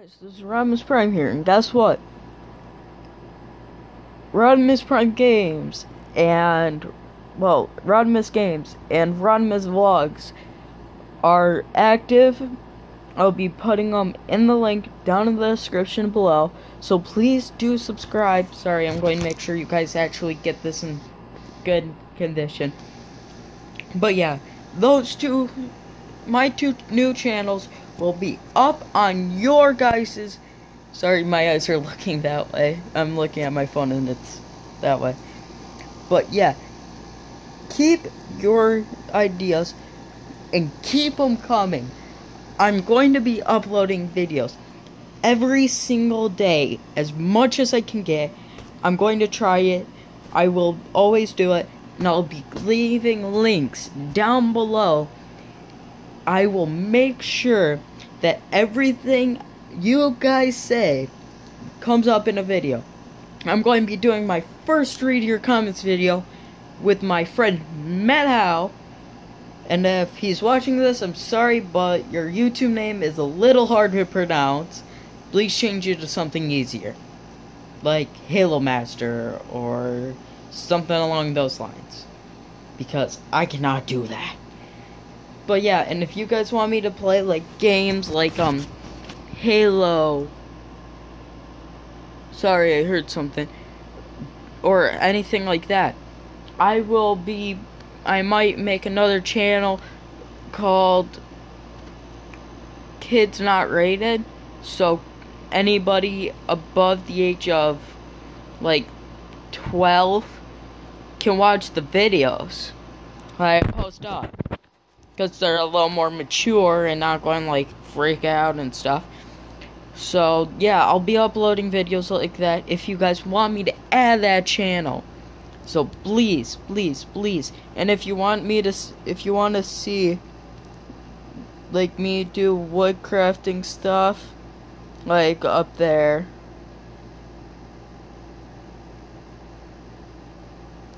Guys, this is Rodimus Prime here, and guess what? Rodimus Prime Games and, well, Rodimus Games and Rodimus Vlogs are active. I'll be putting them in the link down in the description below. So please do subscribe. Sorry, I'm going to make sure you guys actually get this in good condition. But yeah, those two, my two new channels will be up on your guys's. Sorry, my eyes are looking that way. I'm looking at my phone and it's that way. But yeah, keep your ideas and keep them coming. I'm going to be uploading videos every single day as much as I can get. I'm going to try it. I will always do it. And I'll be leaving links down below. I will make sure that everything you guys say comes up in a video. I'm going to be doing my first read your comments video with my friend Matt Howe. And if he's watching this, I'm sorry, but your YouTube name is a little hard to pronounce. Please change it to something easier. Like Halo Master or something along those lines. Because I cannot do that. But yeah, and if you guys want me to play like games like um Halo Sorry, I heard something or anything like that. I will be I might make another channel called Kids Not Rated. So anybody above the age of like 12 can watch the videos I post up because they're a little more mature and not going like freak out and stuff. So yeah, I'll be uploading videos like that if you guys want me to add that channel. So please, please, please, and if you want me to, if you want to see, like me do wood crafting stuff, like up there.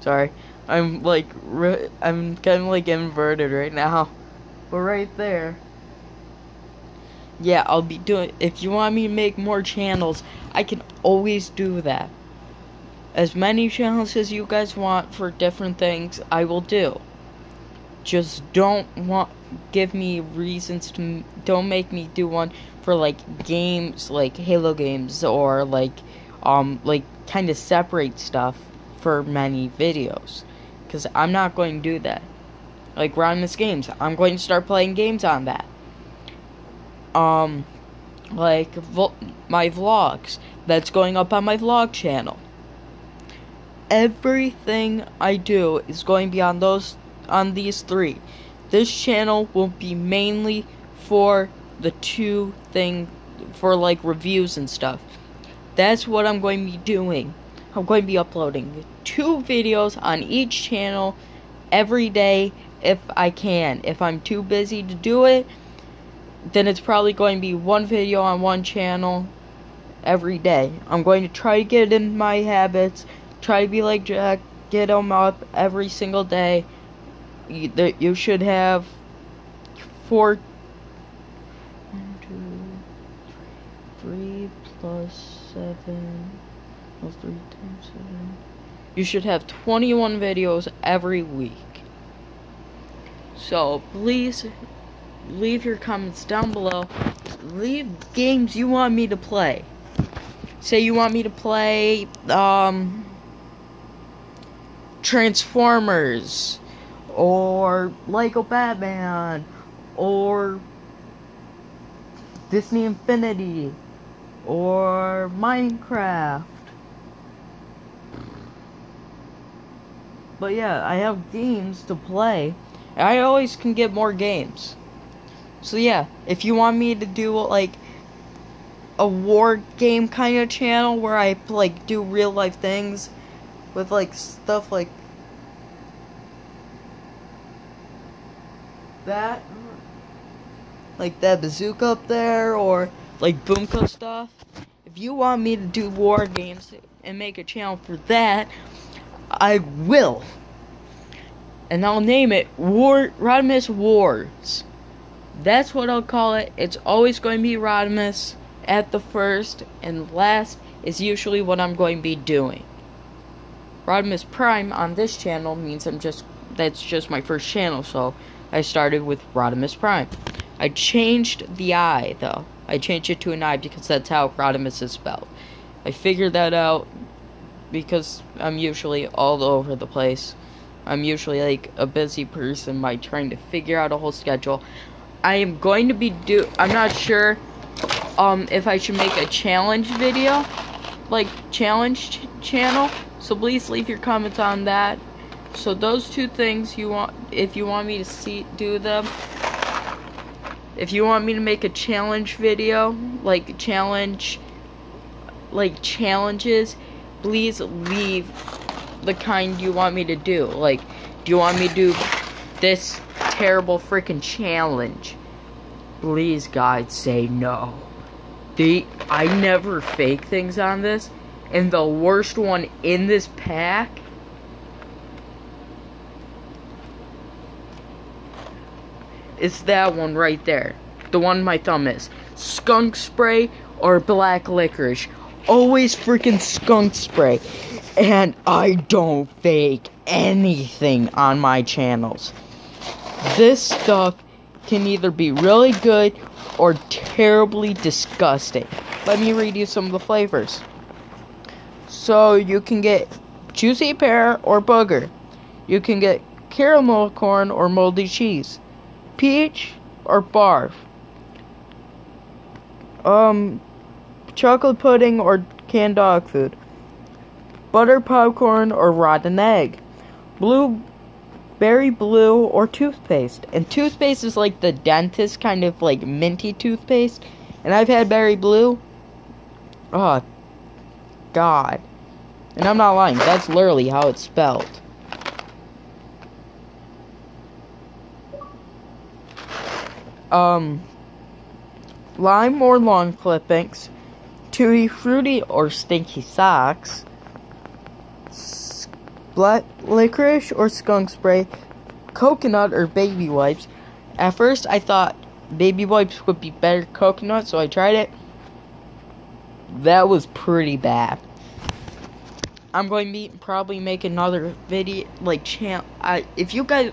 Sorry. I'm like, I'm kind of like inverted right now. But right there. Yeah, I'll be doing, if you want me to make more channels, I can always do that. As many channels as you guys want for different things, I will do. Just don't want, give me reasons to, don't make me do one for like games, like Halo games, or like, um, like kind of separate stuff for many videos because I'm not going to do that. Like Rodimus Games, I'm going to start playing games on that. Um, like my vlogs, that's going up on my vlog channel. Everything I do is going to be on those, on these three. This channel will be mainly for the two thing, for like reviews and stuff. That's what I'm going to be doing. I'm going to be uploading two videos on each channel every day if I can. If I'm too busy to do it, then it's probably going to be one video on one channel every day. I'm going to try to get in my habits, try to be like Jack, get them up every single day. You, you should have four, one, two, three plus seven. Well, 3 times 7. You should have 21 videos every week. So, please leave your comments down below. Leave games you want me to play. Say you want me to play, um, Transformers, or Lego Batman, or Disney Infinity, or Minecraft. But yeah, I have games to play. I always can get more games. So yeah, if you want me to do like a war game kind of channel where I like do real life things with like stuff like that like that bazooka up there or like boomka stuff if you want me to do war games and make a channel for that I will. And I'll name it War Rodimus Wars. That's what I'll call it. It's always going to be Rodimus at the first and last is usually what I'm going to be doing. Rodimus Prime on this channel means I'm just that's just my first channel, so I started with Rodimus Prime. I changed the I though. I changed it to an I because that's how Rodimus is spelled. I figured that out because I'm usually all over the place. I'm usually like a busy person by trying to figure out a whole schedule. I am going to be do I'm not sure um if I should make a challenge video like challenge ch channel so please leave your comments on that so those two things you want if you want me to see do them if you want me to make a challenge video like challenge like challenges please leave the kind you want me to do like do you want me to do this terrible freaking challenge please God say no the I never fake things on this, and the worst one in this pack is that one right there. The one my thumb is. Skunk spray or black licorice. Always freaking skunk spray. And I don't fake anything on my channels. This stuff can either be really good or terribly disgusting. Let me read you some of the flavors. So you can get juicy pear or booger. You can get caramel corn or moldy cheese. Peach or barf. Um chocolate pudding or canned dog food. Butter popcorn or rotten egg. Blue berry blue or toothpaste. And toothpaste is like the dentist kind of like minty toothpaste. And I've had berry blue. Oh, God. And I'm not lying, that's literally how it's spelled. Um, lime or lawn clippings, tutti fruity or stinky socks, black licorice or skunk spray, coconut or baby wipes. At first, I thought baby wipes would be better coconut, so I tried it. That was pretty bad. I'm going to be probably make another video, like, channel. I, if you guys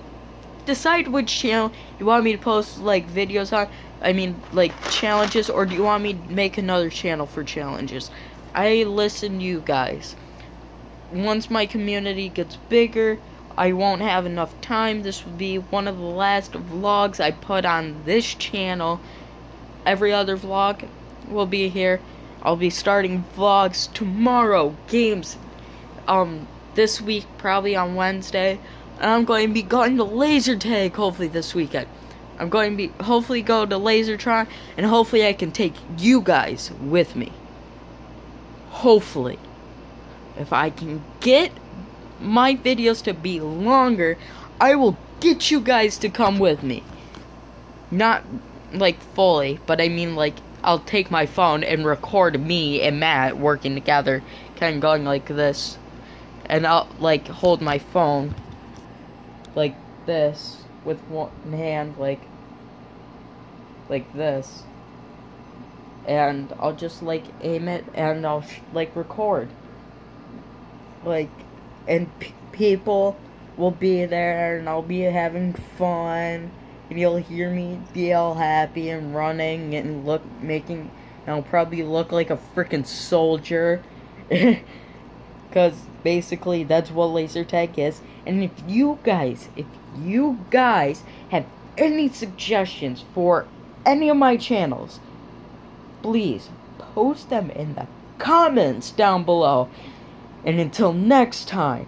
decide which channel you want me to post, like, videos on, I mean, like, challenges, or do you want me to make another channel for challenges? I listen to you guys once my community gets bigger, I won't have enough time. This will be one of the last vlogs I put on this channel. Every other vlog will be here. I'll be starting vlogs tomorrow. Games um this week, probably on Wednesday. And I'm going to be going to laser tag hopefully this weekend. I'm going to be hopefully go to Lasertron and hopefully I can take you guys with me. Hopefully if I can get my videos to be longer, I will get you guys to come with me. Not like fully, but I mean like I'll take my phone and record me and Matt working together, kind of going like this. And I'll like hold my phone like this with one hand like like this. And I'll just like aim it and I'll like record like, and people will be there, and I'll be having fun, and you'll hear me be all happy and running and look making. And I'll probably look like a freaking soldier, because basically that's what laser tag is. And if you guys, if you guys have any suggestions for any of my channels, please post them in the comments down below. And until next time,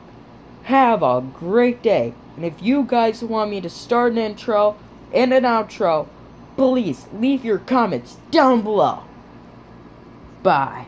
have a great day. And if you guys want me to start an intro and an outro, please leave your comments down below. Bye.